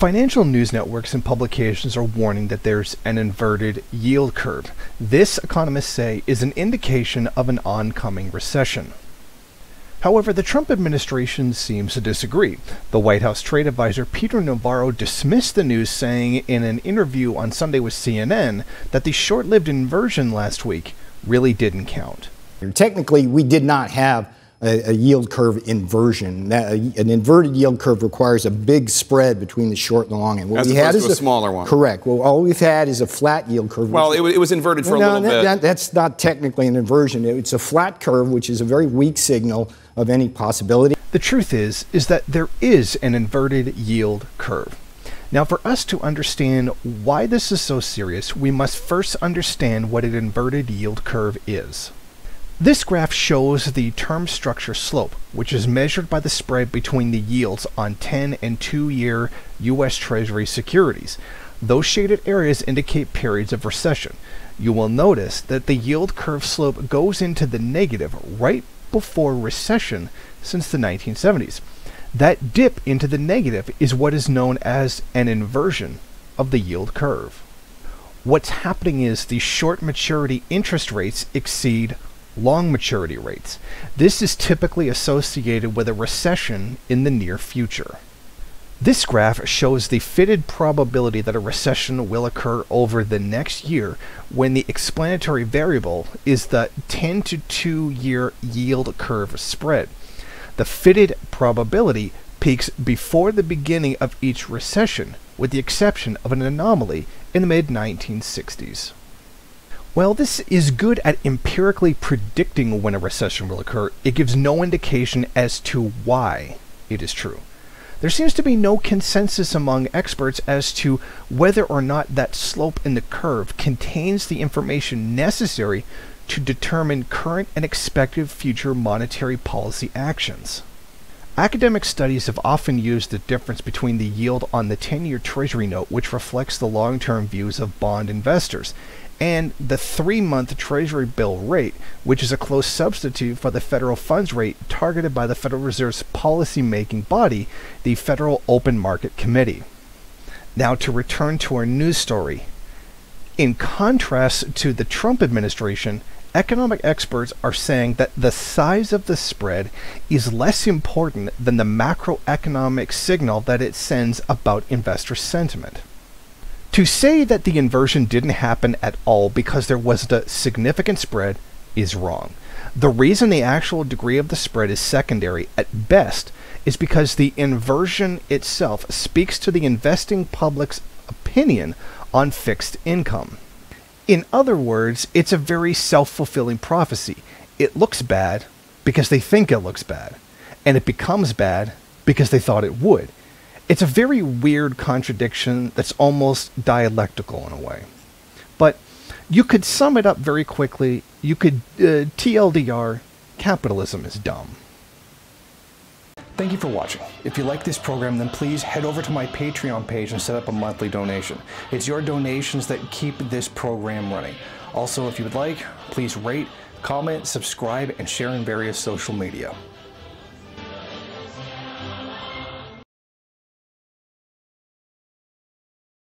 Financial news networks and publications are warning that there's an inverted yield curve. This, economists say, is an indication of an oncoming recession. However, the Trump administration seems to disagree. The White House trade advisor Peter Navarro dismissed the news, saying in an interview on Sunday with CNN that the short lived inversion last week really didn't count. Technically, we did not have a, a yield curve inversion. That, a, an inverted yield curve requires a big spread between the short and the long end. What As we had is a, a, smaller one. Correct. Well, all we've had is a flat yield curve. Well, it, it, was inverted for no, a little that, bit. That, that's not technically an inversion. It's a flat curve, which is a very weak signal of any possibility. The truth is, is that there is an inverted yield curve. Now, for us to understand why this is so serious, we must first understand what an inverted yield curve is. This graph shows the term structure slope, which is measured by the spread between the yields on 10 and 2 year U.S. Treasury securities. Those shaded areas indicate periods of recession. You will notice that the yield curve slope goes into the negative right before recession since the 1970s. That dip into the negative is what is known as an inversion of the yield curve. What's happening is the short maturity interest rates exceed long maturity rates. This is typically associated with a recession in the near future. This graph shows the fitted probability that a recession will occur over the next year when the explanatory variable is the 10 to 2 year yield curve spread. The fitted probability peaks before the beginning of each recession, with the exception of an anomaly in the mid 1960s. While this is good at empirically predicting when a recession will occur, it gives no indication as to why it is true. There seems to be no consensus among experts as to whether or not that slope in the curve contains the information necessary to determine current and expected future monetary policy actions. Academic studies have often used the difference between the yield on the 10 year Treasury note, which reflects the long term views of bond investors, and the three month Treasury bill rate, which is a close substitute for the federal funds rate targeted by the Federal Reserve's policy making body, the Federal Open Market Committee. Now, to return to our news story. In contrast to the Trump administration, economic experts are saying that the size of the spread is less important than the macroeconomic signal that it sends about investor sentiment. To say that the inversion didn't happen at all because there wasn't a significant spread is wrong. The reason the actual degree of the spread is secondary at best is because the inversion itself speaks to the investing public's opinion on fixed income. In other words, it's a very self fulfilling prophecy. It looks bad because they think it looks bad, and it becomes bad because they thought it would. It's a very weird contradiction that's almost dialectical in a way. But you could sum it up very quickly. You could, uh, TLDR, capitalism is dumb. Thank you for watching. If you like this program, then please head over to my Patreon page and set up a monthly donation. It's your donations that keep this program running. Also, if you would like, please rate, comment, subscribe, and share in various social media.